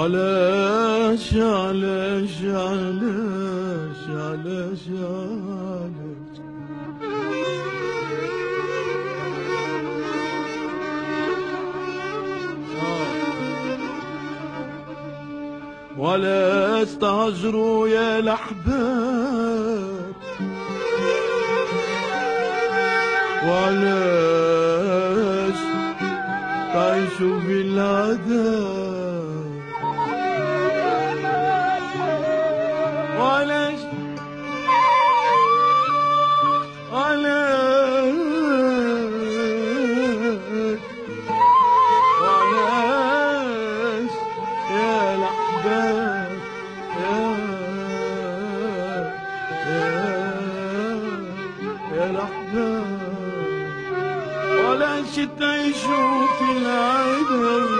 علاش علاش علاش علاش علاش ولا استعجروا يا الأحباب. وعلاش تعيشوا بالعذاب تعيشوا في العدل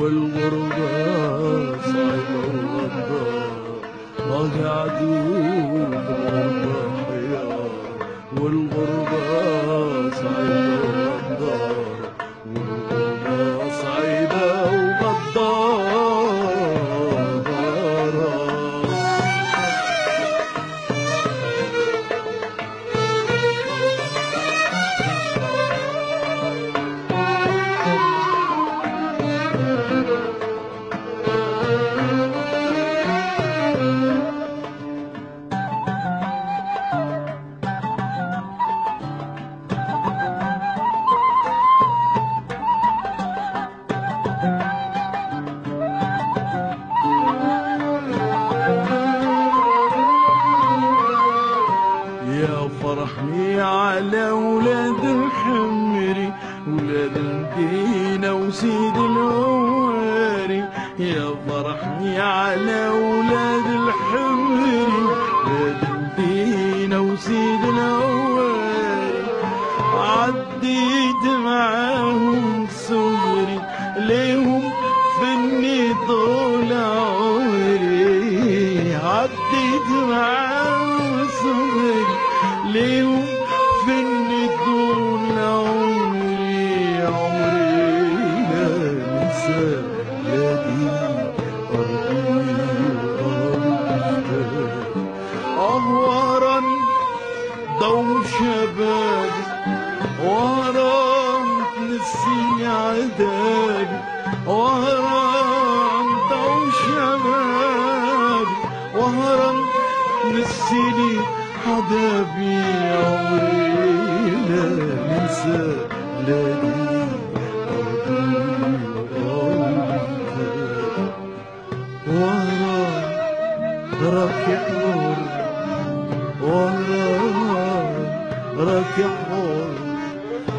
ஒருவரும் بينا وسيد العواري يا فرحي على ولاد الحمري لازم بينا وسيد عديت معاهم صغري ليهم فني طول عمري. عديت معاهم صغري ليهم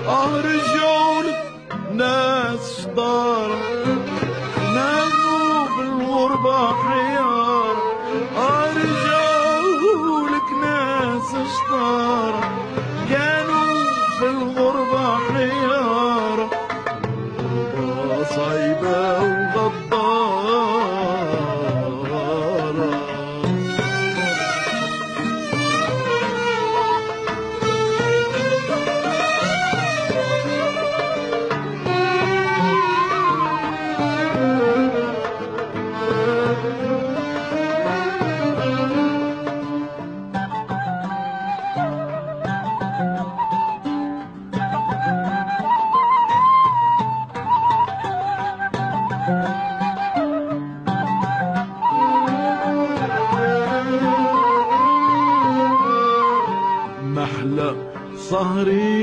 Ahri jor nas dar في الغربة حيارة صعيبة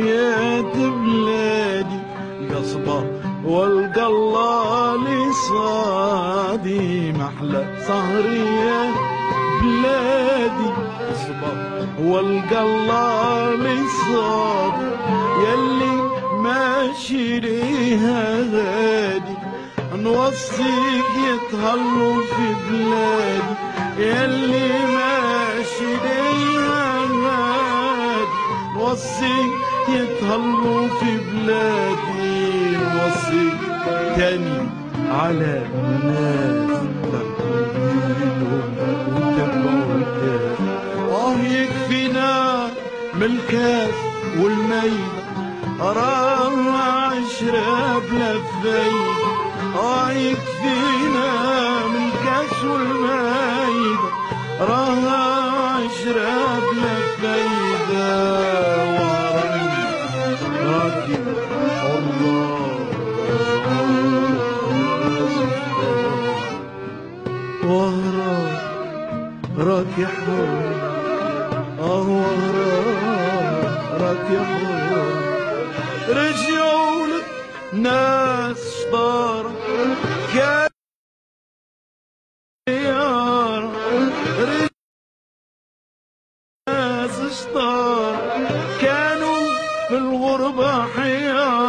صهريات بلادي قصبة والقى الله لصادي محلى صهريات بلادي قصبة والقى الله لصادي يلي ماشي ليها غادي نوصيك يتهلوا في بلادي. يلي ماشي ليها غادي نوصيك يتهلوا في بلادي نوصيك تاني على الناس آه يكفينا من الكاس والميدة راح اشرب لفايدة آه يكفينا من الكاس والميدة راح اشرب لفايدة وراكب البلاد رجعوا للناس ناس شطارة كانوا في الغربة حيار.